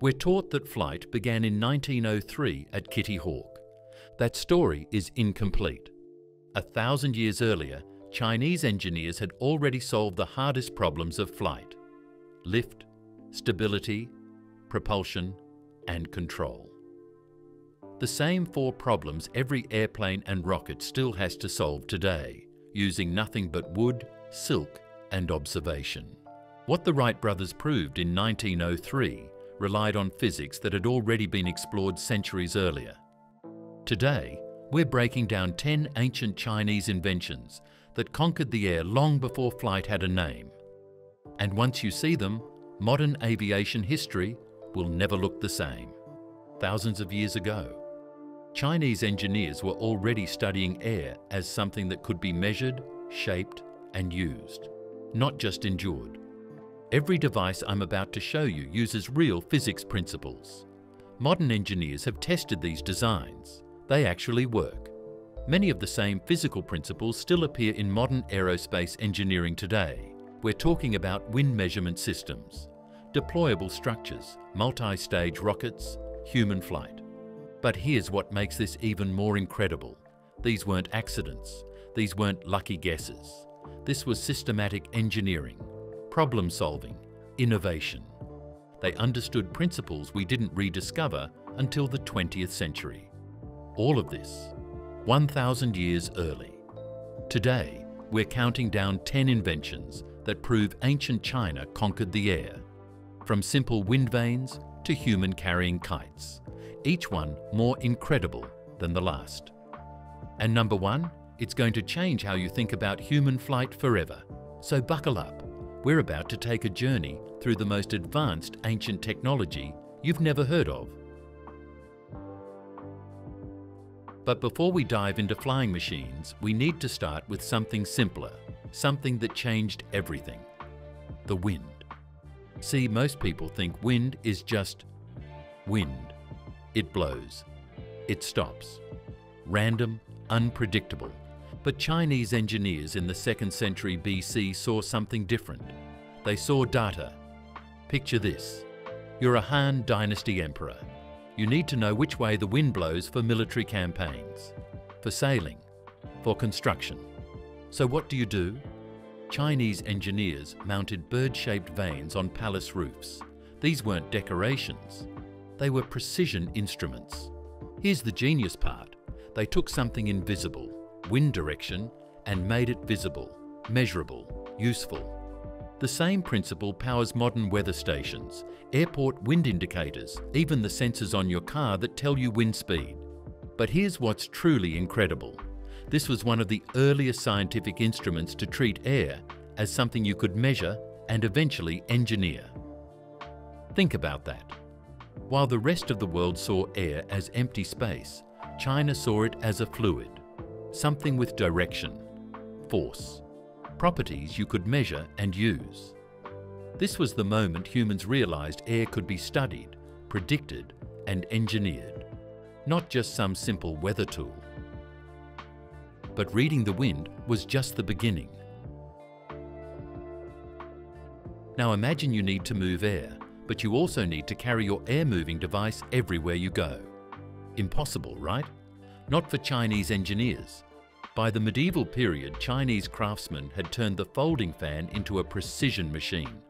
We're taught that flight began in 1903 at Kitty Hawk. That story is incomplete. A thousand years earlier, Chinese engineers had already solved the hardest problems of flight lift, stability, propulsion, and control. The same four problems every airplane and rocket still has to solve today, using nothing but wood, silk, and observation. What the Wright brothers proved in 1903 relied on physics that had already been explored centuries earlier. Today, we're breaking down 10 ancient Chinese inventions that conquered the air long before flight had a name. And once you see them, modern aviation history will never look the same. Thousands of years ago, Chinese engineers were already studying air as something that could be measured, shaped and used, not just endured. Every device I'm about to show you uses real physics principles. Modern engineers have tested these designs. They actually work. Many of the same physical principles still appear in modern aerospace engineering today. We're talking about wind measurement systems, deployable structures, multi-stage rockets, human flight. But here's what makes this even more incredible. These weren't accidents. These weren't lucky guesses. This was systematic engineering, problem solving, innovation. They understood principles we didn't rediscover until the 20th century. All of this, 1,000 years early. Today, we're counting down 10 inventions that prove ancient China conquered the air from simple wind vanes to human carrying kites, each one more incredible than the last. And number one, it's going to change how you think about human flight forever. So buckle up. We're about to take a journey through the most advanced ancient technology you've never heard of. But before we dive into flying machines, we need to start with something simpler, something that changed everything. The wind. See, most people think wind is just wind. It blows. It stops. Random, unpredictable. But Chinese engineers in the 2nd century BC saw something different. They saw data. Picture this. You're a Han Dynasty emperor. You need to know which way the wind blows for military campaigns, for sailing, for construction. So what do you do? Chinese engineers mounted bird-shaped vanes on palace roofs. These weren't decorations. They were precision instruments. Here's the genius part. They took something invisible, wind direction, and made it visible, measurable, useful. The same principle powers modern weather stations, airport wind indicators, even the sensors on your car that tell you wind speed. But here's what's truly incredible. This was one of the earliest scientific instruments to treat air as something you could measure and eventually engineer. Think about that. While the rest of the world saw air as empty space, China saw it as a fluid, something with direction, force, properties you could measure and use. This was the moment humans realized air could be studied, predicted and engineered, not just some simple weather tool. But reading the wind was just the beginning. Now imagine you need to move air, but you also need to carry your air-moving device everywhere you go. Impossible, right? Not for Chinese engineers. By the medieval period, Chinese craftsmen had turned the folding fan into a precision machine.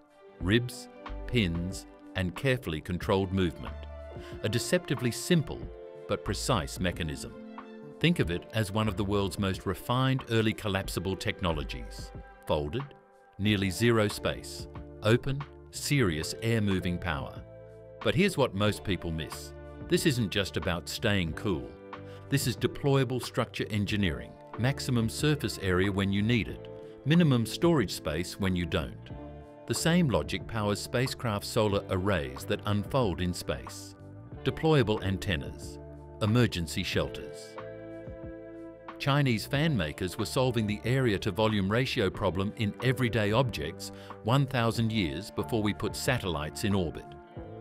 Ribs, pins, and carefully controlled movement. A deceptively simple but precise mechanism. Think of it as one of the world's most refined early collapsible technologies. Folded, nearly zero space, open, serious air-moving power. But here's what most people miss. This isn't just about staying cool. This is deployable structure engineering, maximum surface area when you need it, minimum storage space when you don't. The same logic powers spacecraft solar arrays that unfold in space, deployable antennas, emergency shelters. Chinese fan makers were solving the area to volume ratio problem in everyday objects 1,000 years before we put satellites in orbit.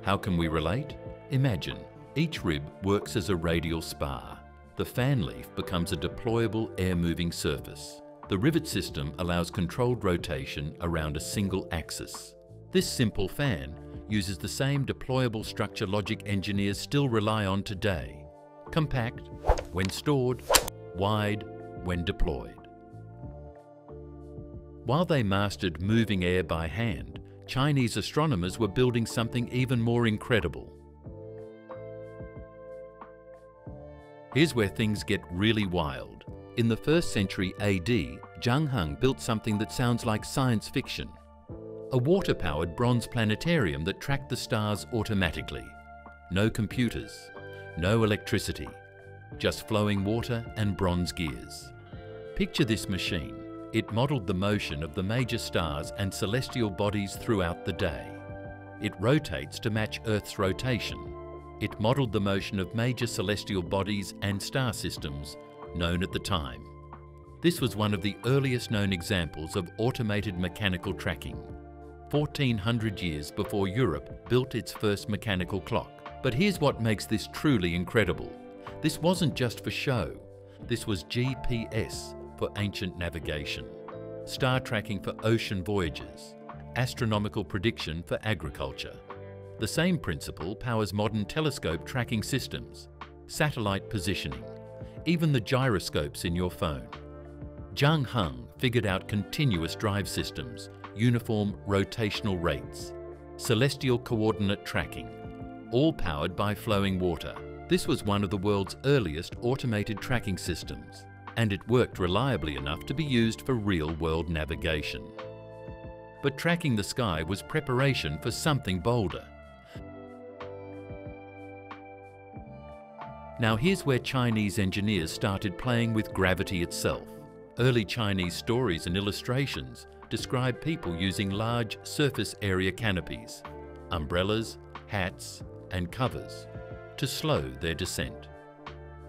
How can we relate? Imagine, each rib works as a radial spar. The fan leaf becomes a deployable air-moving surface. The rivet system allows controlled rotation around a single axis. This simple fan uses the same deployable structure logic engineers still rely on today. Compact, when stored, wide, when deployed. While they mastered moving air by hand, Chinese astronomers were building something even more incredible. Here's where things get really wild. In the 1st century AD, Zhang Heng built something that sounds like science fiction. A water-powered bronze planetarium that tracked the stars automatically. No computers, no electricity, just flowing water and bronze gears. Picture this machine. It modelled the motion of the major stars and celestial bodies throughout the day. It rotates to match Earth's rotation. It modelled the motion of major celestial bodies and star systems known at the time. This was one of the earliest known examples of automated mechanical tracking, 1400 years before Europe built its first mechanical clock. But here's what makes this truly incredible. This wasn't just for show. This was GPS for ancient navigation, star tracking for ocean voyages, astronomical prediction for agriculture. The same principle powers modern telescope tracking systems, satellite positioning, even the gyroscopes in your phone. Zhang Heng figured out continuous drive systems, uniform rotational rates, celestial coordinate tracking, all powered by flowing water. This was one of the world's earliest automated tracking systems, and it worked reliably enough to be used for real-world navigation. But tracking the sky was preparation for something bolder. Now here's where Chinese engineers started playing with gravity itself. Early Chinese stories and illustrations describe people using large surface area canopies, umbrellas, hats and covers to slow their descent.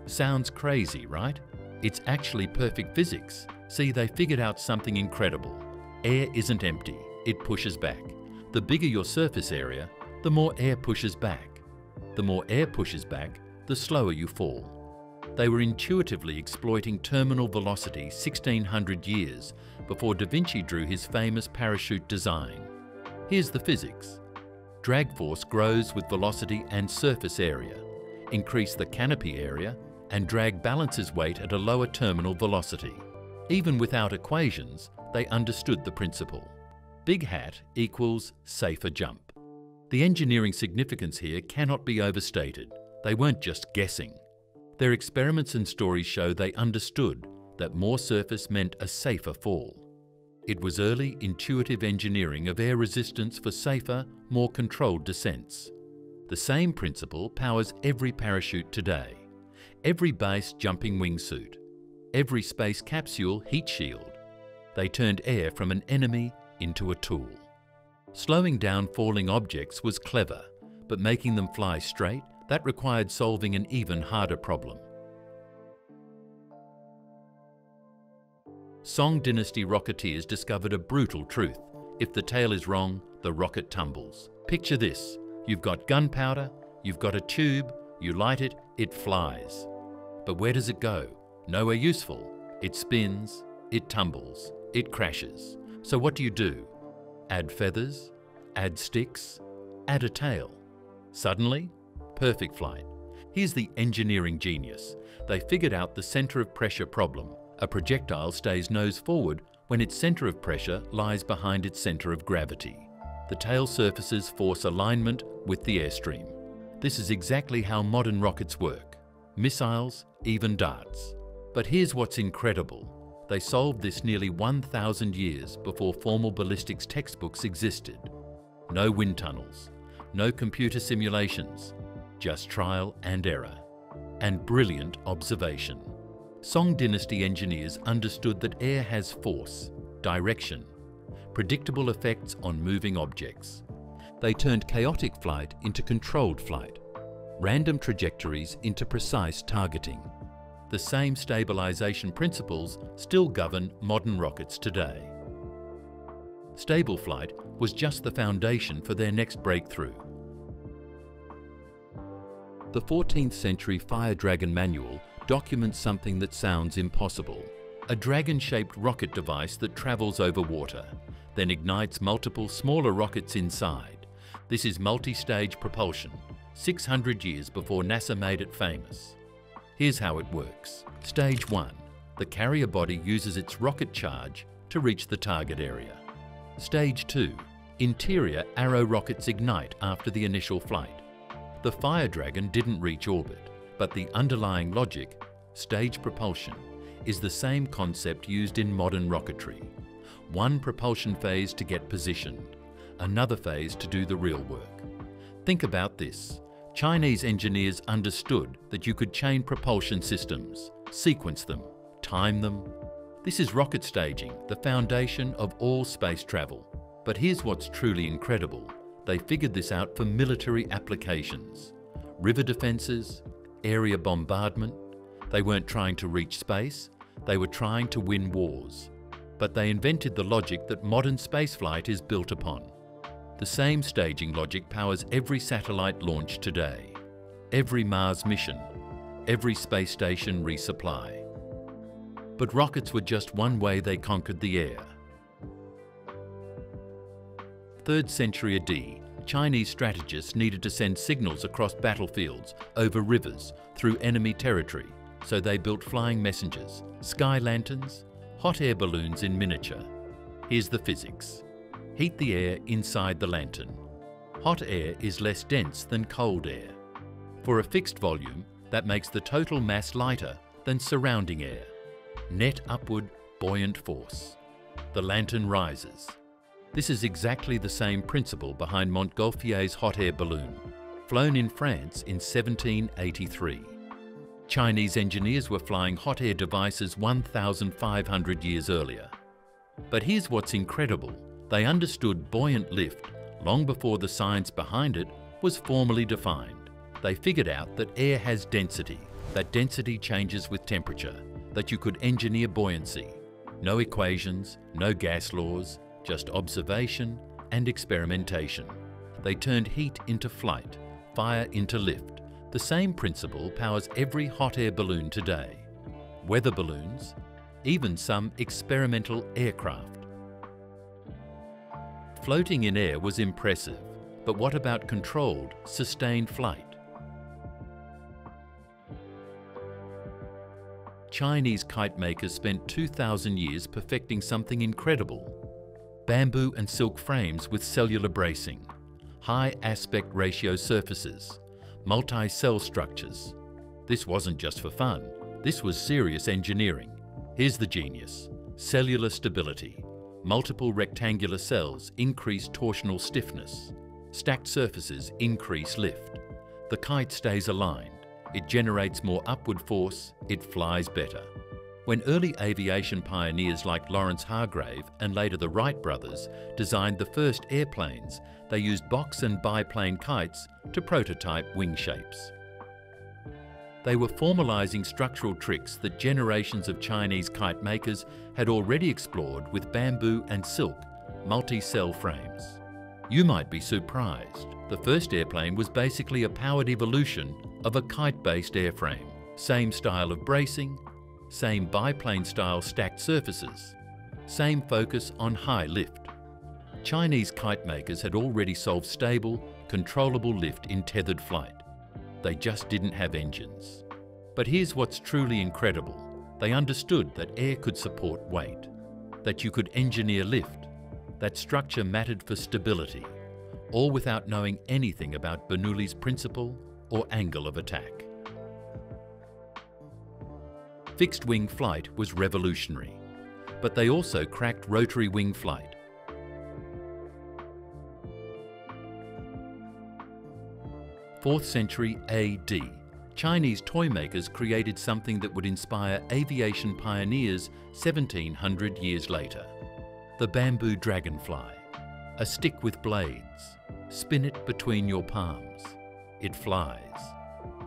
Sounds crazy, right? It's actually perfect physics. See, they figured out something incredible. Air isn't empty, it pushes back. The bigger your surface area, the more air pushes back. The more air pushes back, the slower you fall. They were intuitively exploiting terminal velocity 1600 years before Da Vinci drew his famous parachute design. Here's the physics. Drag force grows with velocity and surface area. Increase the canopy area and drag balances weight at a lower terminal velocity. Even without equations, they understood the principle. Big hat equals safer jump. The engineering significance here cannot be overstated. They weren't just guessing. Their experiments and stories show they understood that more surface meant a safer fall. It was early intuitive engineering of air resistance for safer, more controlled descents. The same principle powers every parachute today, every base jumping wingsuit, every space capsule heat shield. They turned air from an enemy into a tool. Slowing down falling objects was clever, but making them fly straight that required solving an even harder problem. Song Dynasty rocketeers discovered a brutal truth. If the tail is wrong, the rocket tumbles. Picture this. You've got gunpowder, you've got a tube, you light it, it flies. But where does it go? Nowhere useful. It spins, it tumbles, it crashes. So what do you do? Add feathers, add sticks, add a tail. Suddenly, perfect flight. Here's the engineering genius. They figured out the centre of pressure problem. A projectile stays nose forward when its centre of pressure lies behind its centre of gravity. The tail surfaces force alignment with the airstream. This is exactly how modern rockets work. Missiles, even darts. But here's what's incredible. They solved this nearly 1,000 years before formal ballistics textbooks existed. No wind tunnels, no computer simulations, just trial and error, and brilliant observation. Song Dynasty engineers understood that air has force, direction, predictable effects on moving objects. They turned chaotic flight into controlled flight, random trajectories into precise targeting. The same stabilization principles still govern modern rockets today. Stable flight was just the foundation for their next breakthrough. The 14th century Fire Dragon manual documents something that sounds impossible. A dragon-shaped rocket device that travels over water, then ignites multiple smaller rockets inside. This is multi-stage propulsion, 600 years before NASA made it famous. Here's how it works. Stage 1. The carrier body uses its rocket charge to reach the target area. Stage 2. Interior Arrow rockets ignite after the initial flight. The Fire Dragon didn't reach orbit, but the underlying logic, stage propulsion, is the same concept used in modern rocketry. One propulsion phase to get positioned, another phase to do the real work. Think about this. Chinese engineers understood that you could chain propulsion systems, sequence them, time them. This is rocket staging, the foundation of all space travel. But here's what's truly incredible. They figured this out for military applications. River defences, area bombardment. They weren't trying to reach space, they were trying to win wars. But they invented the logic that modern spaceflight is built upon. The same staging logic powers every satellite launch today, every Mars mission, every space station resupply. But rockets were just one way they conquered the air. 3rd century AD, Chinese strategists needed to send signals across battlefields, over rivers, through enemy territory, so they built flying messengers, sky lanterns, hot air balloons in miniature. Here's the physics. Heat the air inside the lantern. Hot air is less dense than cold air. For a fixed volume, that makes the total mass lighter than surrounding air. Net upward buoyant force. The lantern rises. This is exactly the same principle behind Montgolfier's hot air balloon, flown in France in 1783. Chinese engineers were flying hot air devices 1,500 years earlier. But here's what's incredible. They understood buoyant lift long before the science behind it was formally defined. They figured out that air has density, that density changes with temperature, that you could engineer buoyancy. No equations, no gas laws, just observation and experimentation. They turned heat into flight, fire into lift. The same principle powers every hot air balloon today. Weather balloons, even some experimental aircraft. Floating in air was impressive, but what about controlled, sustained flight? Chinese kite makers spent 2,000 years perfecting something incredible bamboo and silk frames with cellular bracing, high aspect ratio surfaces, multi-cell structures. This wasn't just for fun, this was serious engineering. Here's the genius. Cellular stability. Multiple rectangular cells increase torsional stiffness. Stacked surfaces increase lift. The kite stays aligned. It generates more upward force, it flies better. When early aviation pioneers like Lawrence Hargrave and later the Wright brothers designed the first airplanes, they used box and biplane kites to prototype wing shapes. They were formalising structural tricks that generations of Chinese kite makers had already explored with bamboo and silk multi-cell frames. You might be surprised. The first airplane was basically a powered evolution of a kite-based airframe. Same style of bracing, same biplane style stacked surfaces, same focus on high lift. Chinese kite makers had already solved stable, controllable lift in tethered flight. They just didn't have engines. But here's what's truly incredible. They understood that air could support weight, that you could engineer lift, that structure mattered for stability, all without knowing anything about Bernoulli's principle or angle of attack. Fixed wing flight was revolutionary, but they also cracked rotary wing flight. Fourth century AD, Chinese toy makers created something that would inspire aviation pioneers 1700 years later. The bamboo dragonfly, a stick with blades. Spin it between your palms. It flies.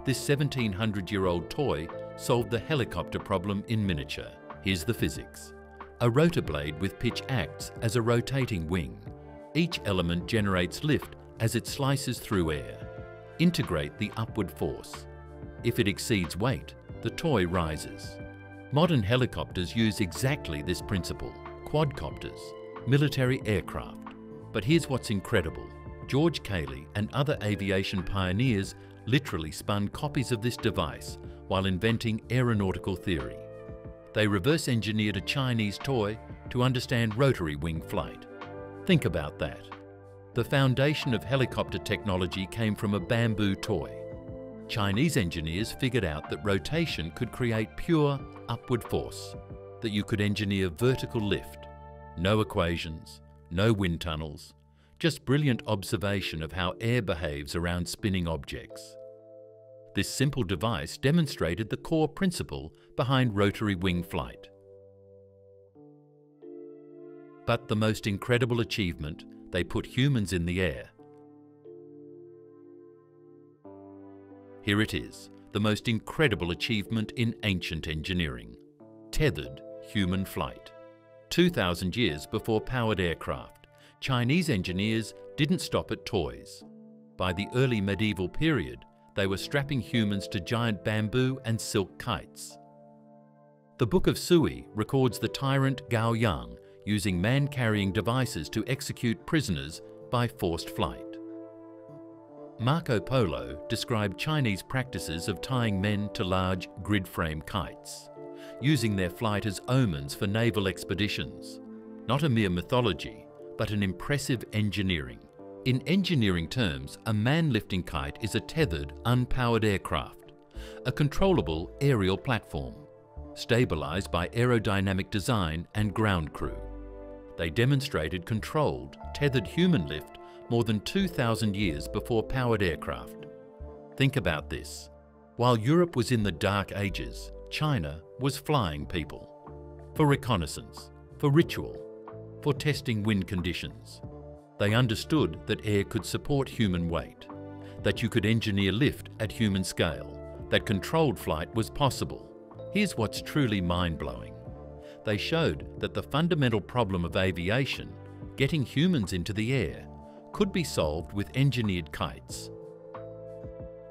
This 1700 year old toy solved the helicopter problem in miniature. Here's the physics. A rotor blade with pitch acts as a rotating wing. Each element generates lift as it slices through air. Integrate the upward force. If it exceeds weight, the toy rises. Modern helicopters use exactly this principle. Quadcopters, military aircraft. But here's what's incredible. George Cayley and other aviation pioneers literally spun copies of this device while inventing aeronautical theory. They reverse engineered a Chinese toy to understand rotary wing flight. Think about that. The foundation of helicopter technology came from a bamboo toy. Chinese engineers figured out that rotation could create pure upward force, that you could engineer vertical lift, no equations, no wind tunnels, just brilliant observation of how air behaves around spinning objects. This simple device demonstrated the core principle behind rotary wing flight. But the most incredible achievement, they put humans in the air. Here it is, the most incredible achievement in ancient engineering. Tethered human flight. 2,000 years before powered aircraft, Chinese engineers didn't stop at toys. By the early medieval period, they were strapping humans to giant bamboo and silk kites. The Book of Sui records the tyrant Gao Yang using man-carrying devices to execute prisoners by forced flight. Marco Polo described Chinese practices of tying men to large grid-frame kites using their flight as omens for naval expeditions. Not a mere mythology, but an impressive engineering. In engineering terms, a man-lifting kite is a tethered, unpowered aircraft, a controllable aerial platform, stabilised by aerodynamic design and ground crew. They demonstrated controlled, tethered human lift more than 2,000 years before powered aircraft. Think about this. While Europe was in the Dark Ages, China was flying people. For reconnaissance, for ritual, for testing wind conditions. They understood that air could support human weight, that you could engineer lift at human scale, that controlled flight was possible. Here's what's truly mind-blowing. They showed that the fundamental problem of aviation, getting humans into the air, could be solved with engineered kites.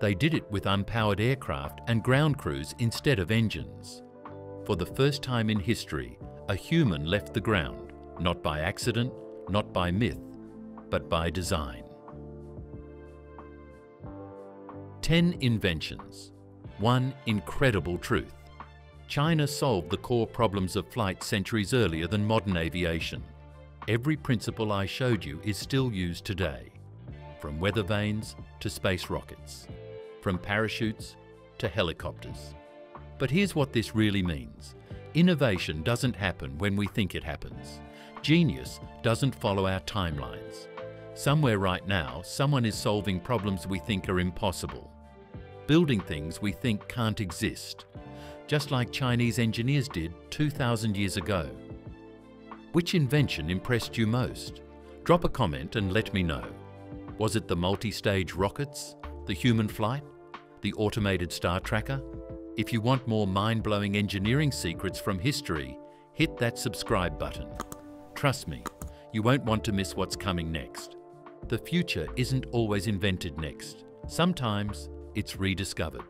They did it with unpowered aircraft and ground crews instead of engines. For the first time in history, a human left the ground, not by accident, not by myth, but by design. 10 inventions. One incredible truth. China solved the core problems of flight centuries earlier than modern aviation. Every principle I showed you is still used today, from weather vanes to space rockets from parachutes to helicopters. But here's what this really means. Innovation doesn't happen when we think it happens. Genius doesn't follow our timelines. Somewhere right now, someone is solving problems we think are impossible. Building things we think can't exist. Just like Chinese engineers did 2,000 years ago. Which invention impressed you most? Drop a comment and let me know. Was it the multi-stage rockets? The human flight? the automated star tracker? If you want more mind-blowing engineering secrets from history, hit that subscribe button. Trust me, you won't want to miss what's coming next. The future isn't always invented next. Sometimes it's rediscovered.